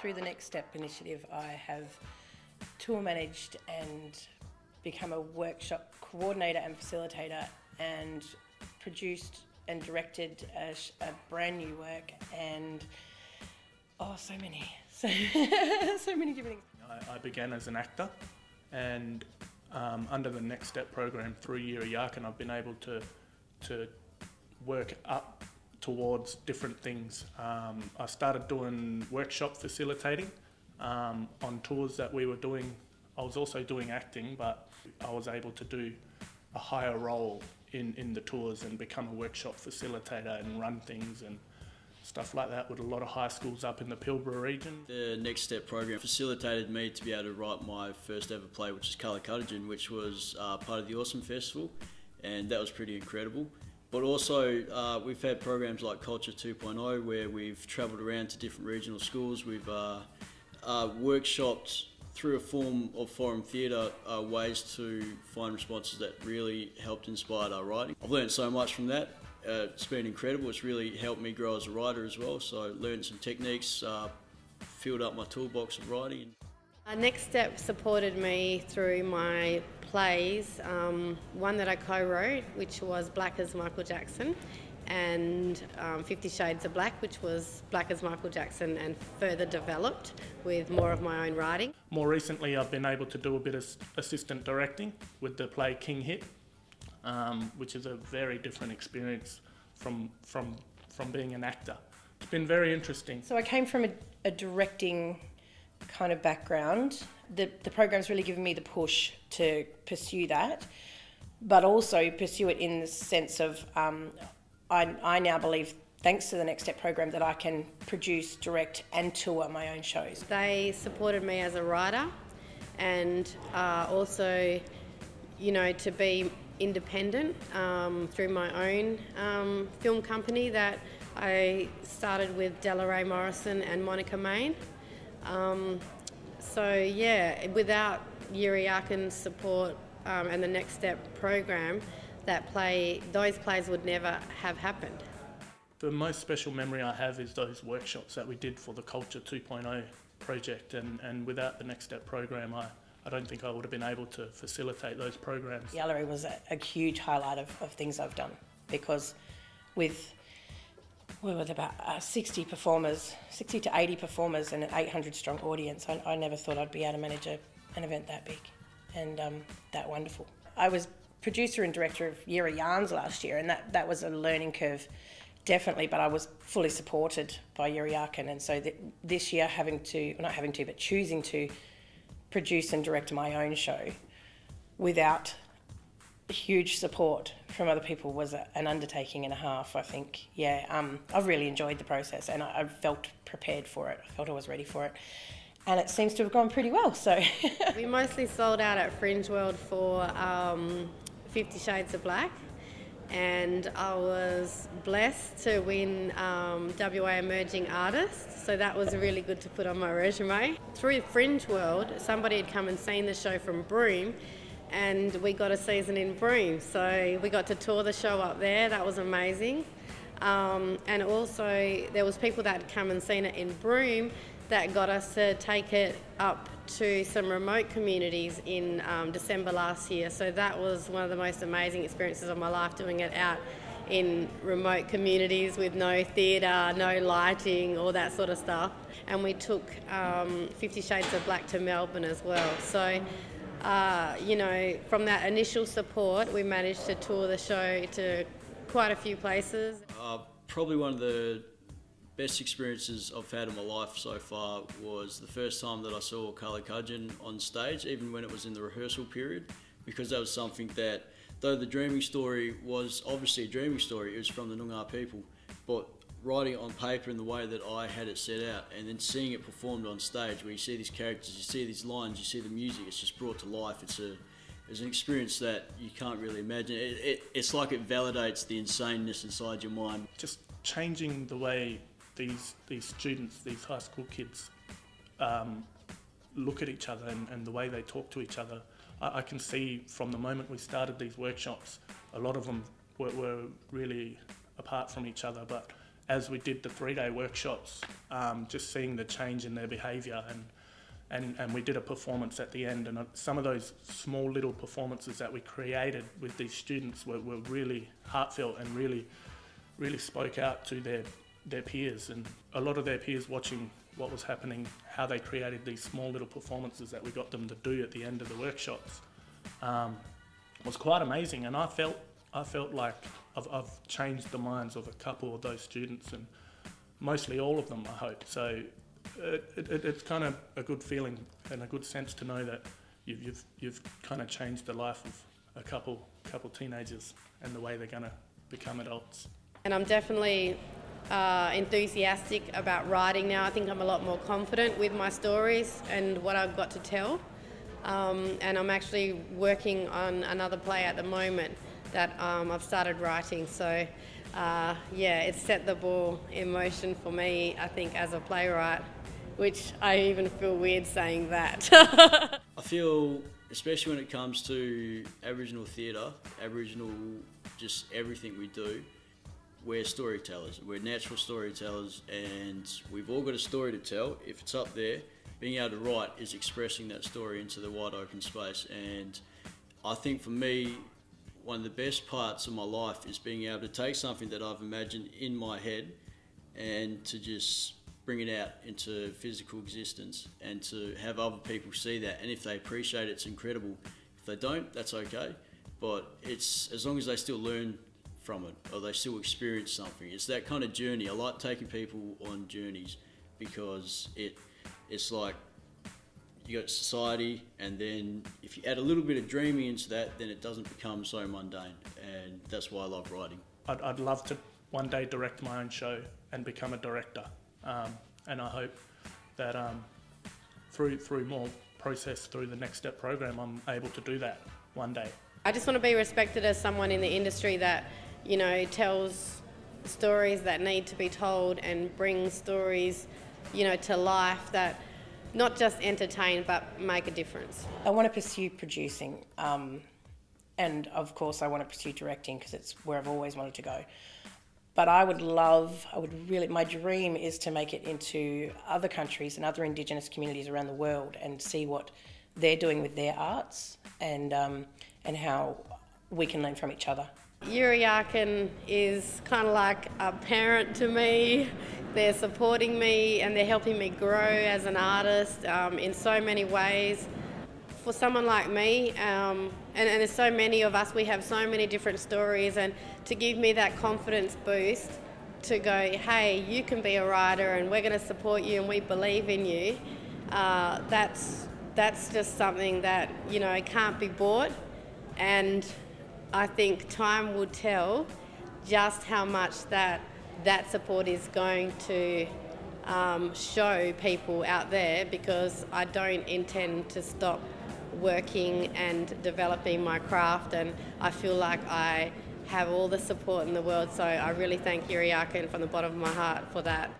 Through the Next Step initiative, I have tour managed and become a workshop coordinator and facilitator and produced and directed a, a brand new work and oh so many. So, so many different things. I, I began as an actor and um, under the Next Step program through Yirra and I've been able to to work up towards different things. Um, I started doing workshop facilitating um, on tours that we were doing. I was also doing acting, but I was able to do a higher role in, in the tours and become a workshop facilitator and run things and stuff like that with a lot of high schools up in the Pilbara region. The Next Step program facilitated me to be able to write my first ever play, which is Colour Cudgegin, which was uh, part of the Awesome Festival, and that was pretty incredible. But also, uh, we've had programs like Culture 2.0 where we've travelled around to different regional schools. We've uh, uh, workshopped through a form of forum theatre uh, ways to find responses that really helped inspire our writing. I've learned so much from that. Uh, it's been incredible. It's really helped me grow as a writer as well. So learned some techniques, uh, filled up my toolbox of writing. Next Step supported me through my plays, um, one that I co-wrote, which was Black as Michael Jackson, and um, Fifty Shades of Black, which was Black as Michael Jackson and further developed with more of my own writing. More recently, I've been able to do a bit of assistant directing with the play King Hit, um, which is a very different experience from, from, from being an actor. It's been very interesting. So I came from a, a directing kind of background. The, the program's really given me the push to pursue that, but also pursue it in the sense of um, I, I now believe, thanks to the Next Step program, that I can produce, direct, and tour my own shows. They supported me as a writer and uh, also, you know, to be independent um, through my own um, film company that I started with Della Morrison and Monica Main. Um, so yeah, without Yirra Yaakin's support um, and the Next Step program, that play, those plays would never have happened. The most special memory I have is those workshops that we did for the Culture 2.0 project, and, and without the Next Step program, I, I don't think I would have been able to facilitate those programs. Gallery was a, a huge highlight of, of things I've done because with we were about uh, 60 performers, 60 to 80 performers, and an 800 strong audience. I, I never thought I'd be able to manage a, an event that big and um, that wonderful. I was producer and director of Yirra Yarns last year, and that, that was a learning curve, definitely. But I was fully supported by Yirra Yaakin, and so th this year having to, not having to, but choosing to produce and direct my own show without huge support from other people was an undertaking and a half. I think, yeah, um, I've really enjoyed the process, and I, I felt prepared for it. I felt I was ready for it and it seems to have gone pretty well. So we mostly sold out at Fringe World for um, Fifty Shades of Black, and I was blessed to win um, WA Emerging Artist. So that was really good to put on my resume. Through Fringe World, somebody had come and seen the show from Broome, and we got a season in Broome. So we got to tour the show up there. That was amazing. Um, and also there was people that had come and seen it in Broome that got us to take it up to some remote communities in um, December last year. So that was one of the most amazing experiences of my life doing it out in remote communities with no theatre, no lighting, all that sort of stuff. And we took um, Fifty Shades of Black to Melbourne as well. So, uh, you know, from that initial support, we managed to tour the show to quite a few places. Uh, probably one of the best experiences I've had in my life so far was the first time that I saw Colour Cudgegin on stage, even when it was in the rehearsal period, because that was something that, though the dreaming story was obviously a dreaming story, it was from the Noongar people, but writing it on paper in the way that I had it set out, and then seeing it performed on stage, where you see these characters, you see these lines, you see the music, it's just brought to life. It's a it's an experience that you can't really imagine. It, it, it's like it validates the insaneness inside your mind. Just changing the way these these students, these high school kids, um, look at each other and, and, the way they talk to each other. I, I, can see from the moment we started these workshops, a lot of them were, were really apart from each other, but as we did the three-day workshops, um, just seeing the change in their behaviour and, and and we did a performance at the end and uh, some of those small little performances that we created with these students were, were really heartfelt and really really spoke out to their their peers and a lot of their peers watching what was happening, how they created these small little performances that we got them to do at the end of the workshops, um, was quite amazing. And I felt I felt like I've, I've changed the minds of a couple of those students and mostly all of them, I hope. So it, it, it's kind of a good feeling and a good sense to know that you've, you've, you've kind of changed the life of a couple, couple teenagers and the way they're going to become adults. And I'm definitely uh, enthusiastic about writing now. I think I'm a lot more confident with my stories and what I've got to tell. Um, and I'm actually working on another play at the moment that um, I've started writing. So, uh, yeah, it's set the ball in motion for me, I think, as a playwright, which I even feel weird saying that. I feel, especially when it comes to Aboriginal theatre, Aboriginal, just everything we do, we're storytellers. We're natural storytellers, and we've all got a story to tell. If it's up there, being able to write is expressing that story into the wide open space. And I think for me, one of the best parts of my life is being able to take something that I've imagined in my head and to just bring it out into physical existence and to have other people see that. And if they appreciate it, it's incredible. If they don't, that's okay. But it's as long as they still learn from it or they still experience something. It's that kind of journey. I like taking people on journeys because it it's like you got society and then if you add a little bit of dreaming into that then it doesn't become so mundane and that's why I love writing. I'd, I'd love to one day direct my own show and become a director um, and I hope that um, through through more process through the next step program I'm able to do that one day. I just want to be respected as someone in the industry that you know, tells stories that need to be told and brings stories, you know, to life that not just entertain but make a difference. I want to pursue producing, um, and of course, I want to pursue directing because it's where I've always wanted to go. But I would love, I would really, my dream is to make it into other countries and other Indigenous communities around the world and see what they're doing with their arts and um, and how we can learn from each other. Yirra is kind of like a parent to me. They're supporting me and they're helping me grow as an artist um, in so many ways. For someone like me, um, and, and there's so many of us, we have so many different stories, and to give me that confidence boost to go, hey, you can be a writer and we're going to support you and we believe in you, uh, that's, that's just something that, you know, can't be bought. And I think time will tell just how much that that support is going to um, show people out there because I don't intend to stop working and developing my craft and I feel like I have all the support in the world so I really thank Yirra Yaakin from the bottom of my heart for that.